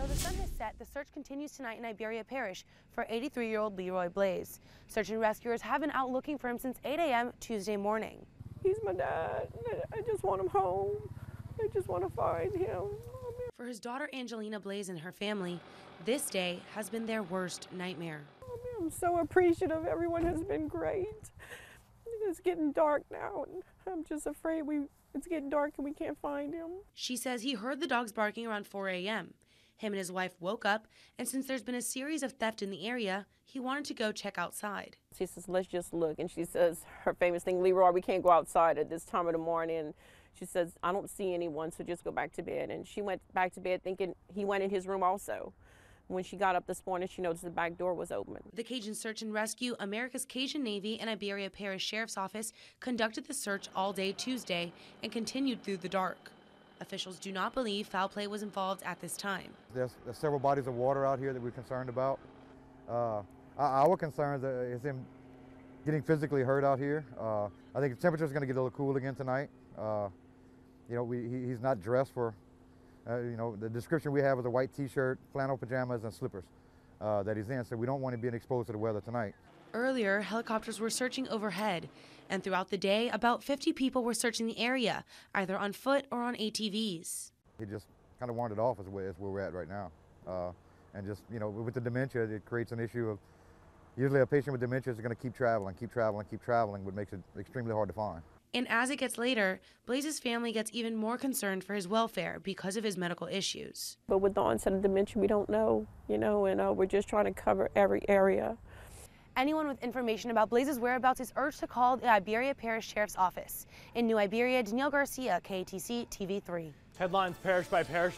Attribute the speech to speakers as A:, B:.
A: Though the sun has set, the search continues tonight in Iberia Parish for 83 year old Leroy Blaze. Search and rescuers have been out looking for him since 8 a.m. Tuesday morning.
B: He's my dad. I just want him home. I just want to find him.
A: For his daughter Angelina Blaze and her family, this day has been their worst nightmare.
B: I'm so appreciative. Everyone has been great. It's getting dark now, and I'm just afraid we it's getting dark and we can't find him.
A: She says he heard the dogs barking around 4 a.m. Him and his wife woke up, and since there's been a series of theft in the area, he wanted to go check outside.
B: She says, let's just look. And she says her famous thing, Leroy, we can't go outside at this time of the morning. She says, I don't see anyone, so just go back to bed. And she went back to bed thinking he went in his room also. When she got up this morning, she noticed the back door was open.
A: The Cajun Search and Rescue, America's Cajun Navy, and Iberia Parish Sheriff's Office conducted the search all day Tuesday and continued through the dark. Officials do not believe foul play was involved at this time.
C: There's, there's several bodies of water out here that we're concerned about. Uh, our concerns is him getting physically hurt out here. Uh, I think the temperature is going to get a little cool again tonight. Uh, you know, we, he, he's not dressed for uh, you know, the description we have is a white t-shirt, flannel pajamas, and slippers uh, that he's in, so we don't want him being exposed to the weather tonight.
A: Earlier, helicopters were searching overhead, and throughout the day, about 50 people were searching the area, either on foot or on ATVs.
C: He just kind of wandered off is where, is where we're at right now. Uh, and just, you know, with the dementia, it creates an issue of usually a patient with dementia is going to keep traveling, keep traveling, keep traveling, which makes it extremely hard to find.
A: And as it gets later, Blaze's family gets even more concerned for his welfare because of his medical issues.
B: But with the onset of dementia, we don't know, you know, and uh, we're just trying to cover every area.
A: Anyone with information about Blaze's whereabouts is urged to call the Iberia Parish Sheriff's Office. In New Iberia, Danielle Garcia, KATC TV3.
D: Headlines parish by parish.